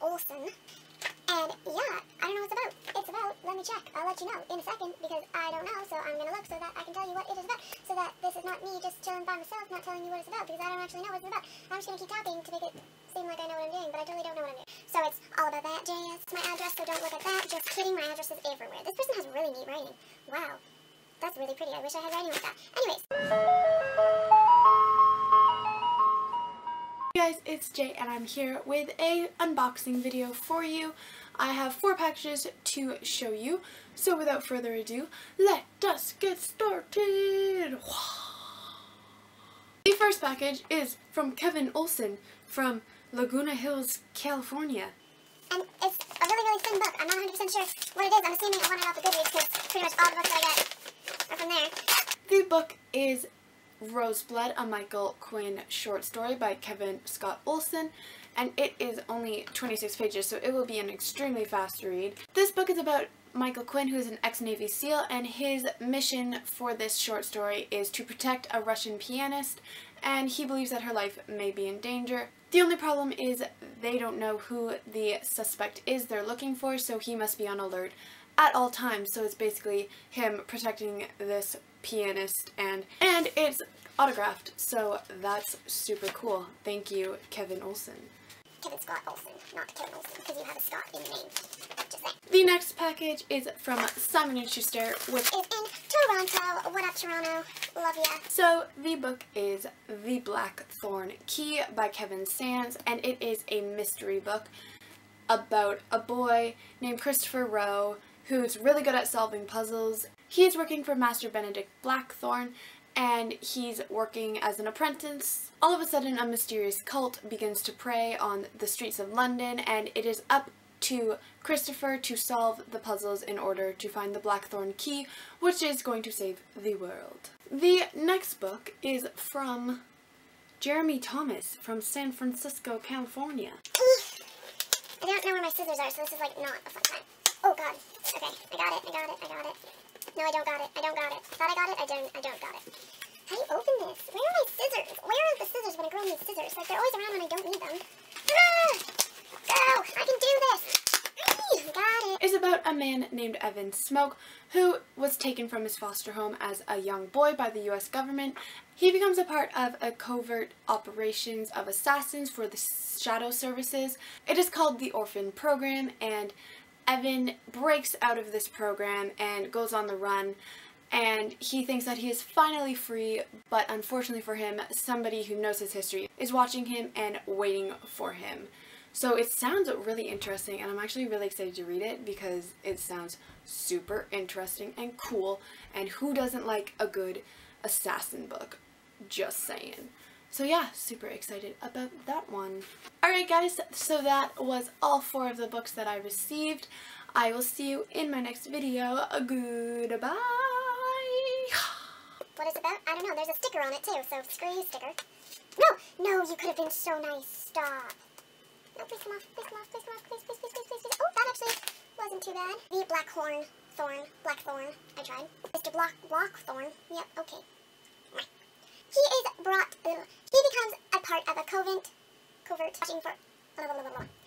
Olson. And yeah, I don't know what it's about. It's about, let me check. I'll let you know in a second because I don't know, so I'm going to look so that I can tell you what it is about. So that this is not me just chilling by myself, not telling you what it's about because I don't actually know what it's about. I'm just going to keep tapping to make it seem like I know what I'm doing, but I totally don't know what I'm doing. So it's all about that, JS. It's my address, so don't look at that. Just kidding, my address is everywhere. This person has really neat writing. Wow. That's really pretty. I wish I had writing like that. Anyways. Hey guys, it's Jay and I'm here with a unboxing video for you. I have four packages to show you, so without further ado, let us get started! The first package is from Kevin Olson from Laguna Hills, California. And it's a really, really thin book. I'm not 100% sure what it is. I'm assuming I want it off of Goodreads because pretty much all the books that I get are from there. The book is Roseblood, a Michael Quinn short story by Kevin Scott Olson, and it is only 26 pages, so it will be an extremely fast read. This book is about Michael Quinn, who is an ex-Navy SEAL, and his mission for this short story is to protect a Russian pianist, and he believes that her life may be in danger. The only problem is they don't know who the suspect is they're looking for, so he must be on alert at all times. So it's basically him protecting this pianist and and it's autographed. So that's super cool. Thank you, Kevin Olson Kevin Scott Olson not Kevin Olson, because you have a Scott in your name. The next package is from Simon & Schuster with Is in Toronto. What up, Toronto? Love ya. So the book is The Blackthorn Key by Kevin Sands and it is a mystery book about a boy named Christopher Rowe who's really good at solving puzzles. He's working for Master Benedict Blackthorn and he's working as an apprentice. All of a sudden a mysterious cult begins to prey on the streets of London and it is up to Christopher to solve the puzzles in order to find the Blackthorn key, which is going to save the world. The next book is from Jeremy Thomas from San Francisco, California. I don't know where my scissors are, so this is like not a fun time. Oh god. Okay, I got it, I got it, I got it. No, I don't got it, I don't got it. Thought I got it, I don't, I don't got it. How do you open this? Where are my scissors? Where are the scissors when a girl needs scissors? Like, they're always around when I don't need them. Ah! Go! I can do this! Got it! is about a man named Evan Smoak who was taken from his foster home as a young boy by the US government. He becomes a part of a covert operations of assassins for the Shadow Services. It is called the Orphan Program and Evan breaks out of this program and goes on the run and he thinks that he is finally free, but unfortunately for him, somebody who knows his history is watching him and waiting for him. So it sounds really interesting and I'm actually really excited to read it because it sounds super interesting and cool and who doesn't like a good assassin book? Just saying. So yeah, super excited about that one. Alright guys, so that was all four of the books that I received. I will see you in my next video. Goodbye! What is it about? I don't know. There's a sticker on it too, so screw you, sticker. No! No, you could have been so nice. Stop. No, please come off. Please come off. Please come off. Please, please, please, please, please, please. Oh, that actually wasn't too bad. The Blackhorn Thorn. Blackthorn. I tried. Mr. Block Blockthorn. Yep, okay. He is brought, uh, he becomes a part of a covert, watching for, blah, blah, blah, blah, blah.